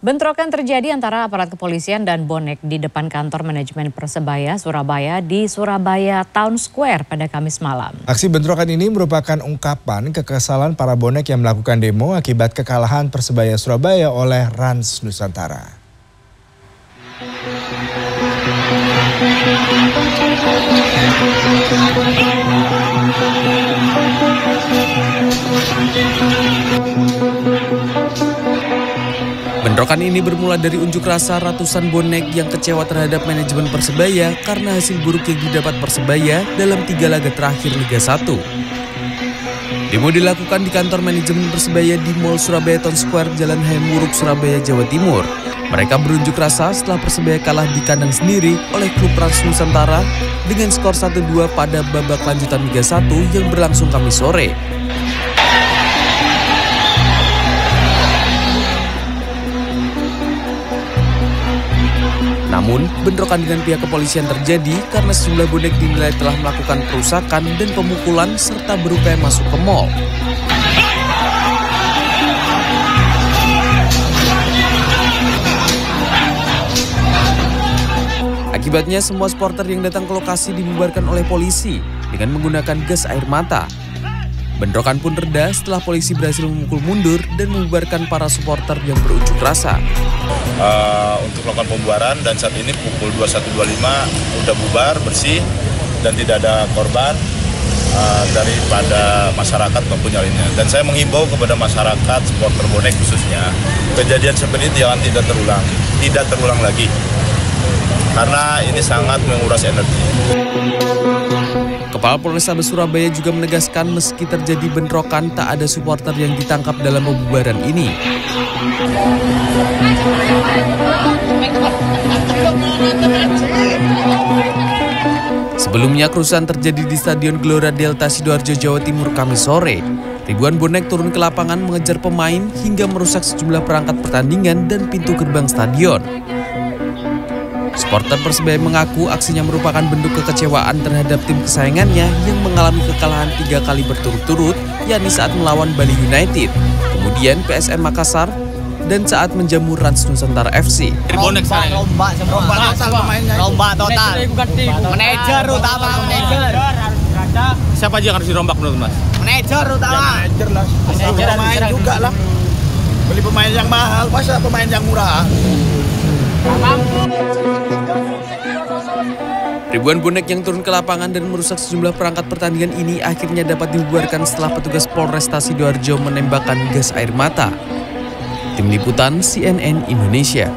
Bentrokan terjadi antara aparat kepolisian dan bonek di depan kantor manajemen Persebaya Surabaya di Surabaya Town Square pada Kamis malam. Aksi bentrokan ini merupakan ungkapan kekesalan para bonek yang melakukan demo akibat kekalahan Persebaya Surabaya oleh Rans Nusantara. Bentrokan ini bermula dari unjuk rasa ratusan bonek yang kecewa terhadap manajemen Persebaya karena hasil buruk yang didapat Persebaya dalam tiga laga terakhir Liga 1. Demo dilakukan di kantor manajemen Persebaya di Mall Surabaya Town Square, Jalan Hayamuruk, Surabaya, Jawa Timur. Mereka berunjuk rasa setelah Persebaya kalah di kandang sendiri oleh klub Rans Nusantara dengan skor 1-2 pada babak lanjutan Liga 1 yang berlangsung Kamis sore. Namun, bentrokan dengan pihak kepolisian terjadi karena sejumlah bonek dinilai telah melakukan perusakan dan pemukulan serta berupaya masuk ke mall. Akibatnya semua supporter yang datang ke lokasi dibubarkan oleh polisi dengan menggunakan gas air mata. Bentrokan pun reda setelah polisi berhasil memukul mundur dan membubarkan para supporter yang berunjuk rasa. Uh, untuk melakukan pembubaran dan saat ini pukul 21.25 sudah bubar bersih dan tidak ada korban uh, daripada masyarakat maupun yang lainnya. Dan saya menghimbau kepada masyarakat supporter bonek khususnya kejadian seperti ini jangan tidak terulang, tidak terulang lagi karena ini sangat menguras energi. Kepala Polrestabes Surabaya juga menegaskan meski terjadi bentrokan tak ada supporter yang ditangkap dalam pembubaran ini. Sebelumnya kerusuhan terjadi di Stadion Gelora Delta Sidoarjo Jawa Timur Kamis sore. Ribuan bonek turun ke lapangan mengejar pemain hingga merusak sejumlah perangkat pertandingan dan pintu gerbang stadion. Supporter Persebaya mengaku aksinya merupakan bentuk kekecewaan terhadap tim kesayangannya yang mengalami kekalahan tiga kali berturut-turut, yakni saat melawan Bali United, kemudian PSM Makassar, dan saat menjamu Rans Nusantara FC. Romba, romba, romba total pemainnya. Romba total. Manajer utama, manajer. Siapa aja yang harus dirombak menurut Mas? Manajer utama. Manajer lah. Pemain juga lah. Beli pemain yang mahal, masa pemain yang murah? Ribuan bonek yang turun ke lapangan dan merusak sejumlah perangkat pertandingan ini akhirnya dapat dibubarkan setelah petugas Polresta Sidoarjo menembakkan gas air mata. Tim Liputan CNN Indonesia